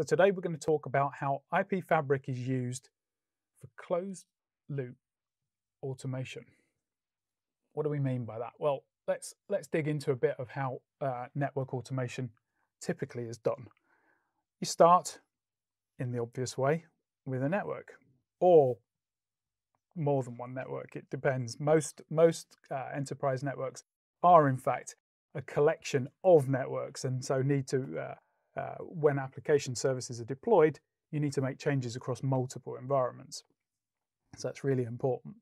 So today we're going to talk about how IP Fabric is used for closed loop automation. What do we mean by that? Well, let's let's dig into a bit of how uh, network automation typically is done. You start in the obvious way with a network, or more than one network. It depends. Most most uh, enterprise networks are in fact a collection of networks, and so need to uh, uh, when application services are deployed, you need to make changes across multiple environments. So that's really important.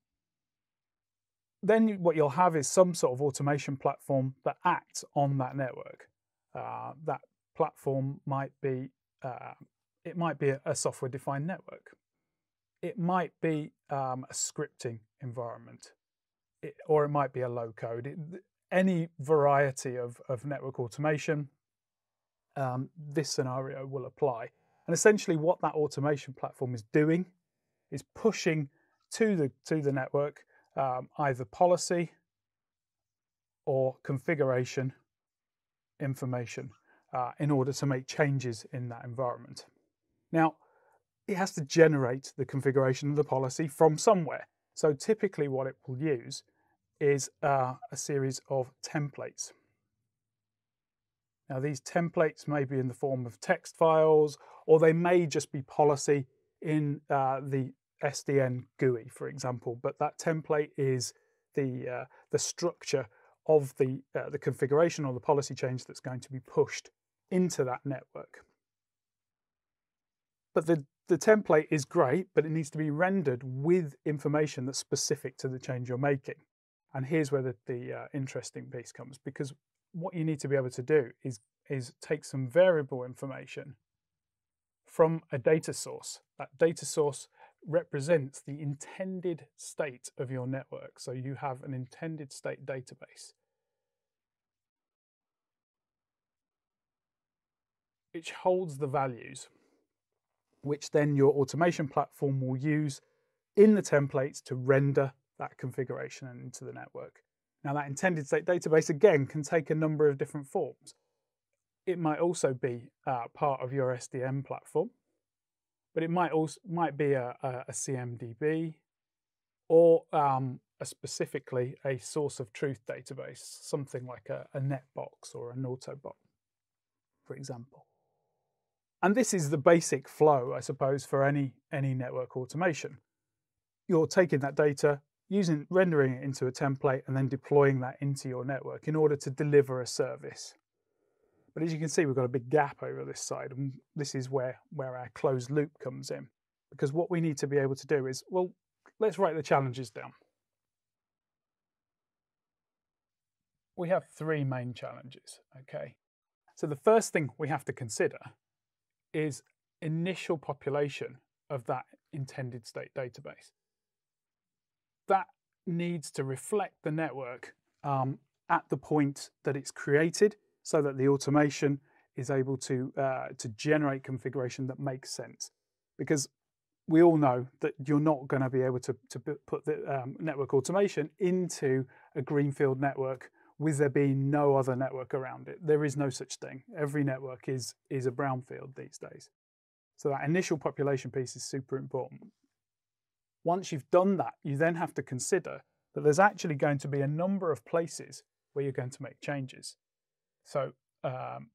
Then what you'll have is some sort of automation platform that acts on that network. Uh, that platform might be uh, it might be a software-defined network. It might be um, a scripting environment, it, or it might be a low code. It, any variety of, of network automation, um, this scenario will apply. And essentially, what that automation platform is doing is pushing to the to the network um, either policy or configuration information uh, in order to make changes in that environment. Now, it has to generate the configuration of the policy from somewhere. So typically what it will use is uh, a series of templates. Now these templates may be in the form of text files, or they may just be policy in uh, the SDN GUI, for example, but that template is the, uh, the structure of the, uh, the configuration or the policy change that's going to be pushed into that network. But the, the template is great, but it needs to be rendered with information that's specific to the change you're making. And here's where the, the uh, interesting piece comes, because what you need to be able to do is, is take some variable information from a data source. That data source represents the intended state of your network. So you have an intended state database. Which holds the values, which then your automation platform will use in the templates to render that configuration into the network. Now that intended state database again can take a number of different forms. It might also be uh, part of your SDN platform but it might also might be a, a, a CMDB or um, a specifically a source of truth database, something like a, a NetBox or a Nautobot, for example. And this is the basic flow, I suppose, for any, any network automation. You're taking that data, using rendering it into a template, and then deploying that into your network in order to deliver a service. But as you can see, we've got a big gap over this side, and this is where, where our closed loop comes in. Because what we need to be able to do is, well, let's write the challenges down. We have three main challenges, okay? So the first thing we have to consider is initial population of that intended state database. That needs to reflect the network um, at the point that it's created so that the automation is able to, uh, to generate configuration that makes sense. Because we all know that you're not going to be able to, to put the um, network automation into a greenfield network with there being no other network around it. There is no such thing. Every network is, is a brownfield these days. So that initial population piece is super important. Once you've done that, you then have to consider that there's actually going to be a number of places where you're going to make changes. So um,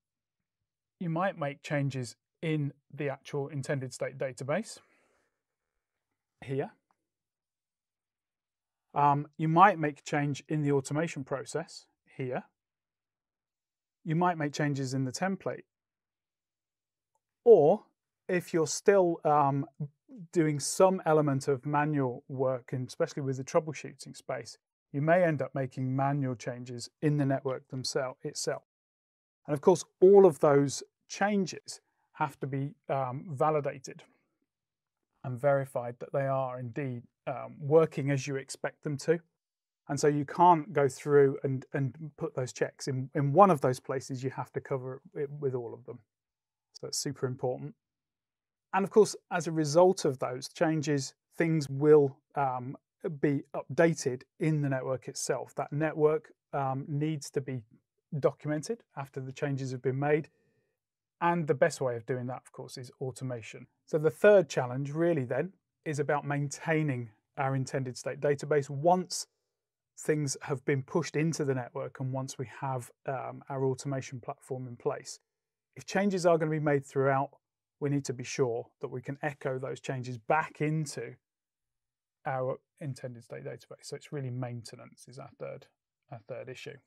you might make changes in the actual intended state database here. Um, you might make a change in the automation process here. You might make changes in the template. Or if you're still um, doing some element of manual work, and especially with the troubleshooting space, you may end up making manual changes in the network themselves itself. And of course, all of those changes have to be um, validated and verified that they are indeed um, working as you expect them to. And so you can't go through and, and put those checks in, in one of those places, you have to cover it with all of them. So it's super important. And of course, as a result of those changes, things will um, be updated in the network itself. That network um, needs to be documented after the changes have been made. And the best way of doing that, of course, is automation. So the third challenge really then is about maintaining our intended state database once things have been pushed into the network and once we have um, our automation platform in place. If changes are going to be made throughout, we need to be sure that we can echo those changes back into our intended state database. So it's really maintenance is our third, our third issue.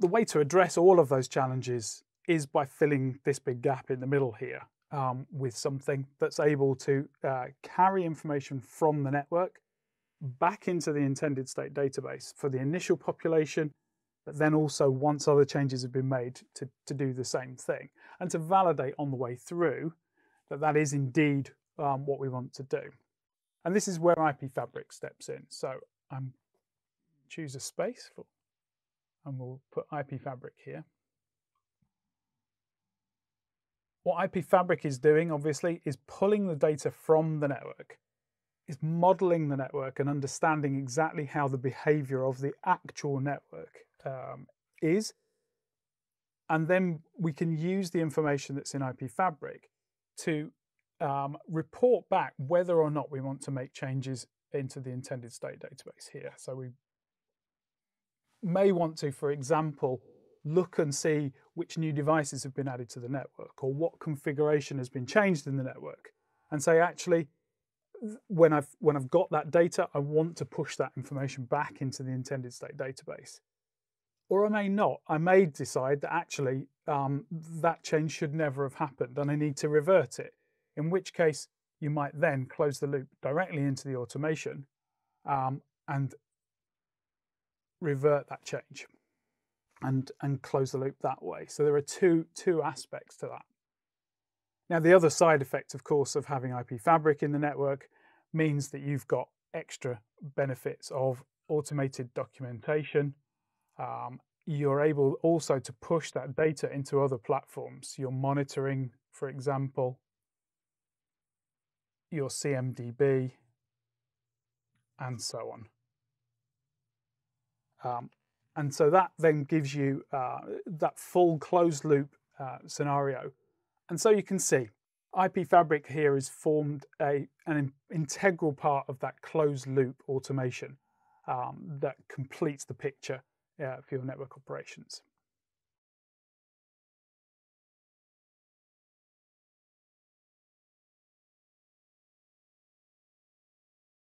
The way to address all of those challenges is by filling this big gap in the middle here um, with something that's able to uh, carry information from the network back into the intended state database for the initial population, but then also once other changes have been made to, to do the same thing and to validate on the way through that that is indeed um, what we want to do. And this is where IP Fabric steps in. So I'm choose a space for, and we'll put IP Fabric here. What IP Fabric is doing, obviously, is pulling the data from the network, is modeling the network and understanding exactly how the behavior of the actual network um, is. And then we can use the information that's in IP Fabric to um, report back whether or not we want to make changes into the intended state database here. So we may want to, for example, look and see which new devices have been added to the network or what configuration has been changed in the network and say, actually, when I've, when I've got that data, I want to push that information back into the intended state database. Or I may not. I may decide that actually um, that change should never have happened and I need to revert it, in which case you might then close the loop directly into the automation um, and revert that change and, and close the loop that way. So there are two, two aspects to that. Now, the other side effect, of course, of having IP Fabric in the network means that you've got extra benefits of automated documentation. Um, you're able also to push that data into other platforms. Your monitoring, for example, your CMDB, and so on. Um, and so that then gives you uh, that full closed loop uh, scenario. And so you can see IP Fabric here has formed a, an integral part of that closed loop automation um, that completes the picture uh, for your network operations.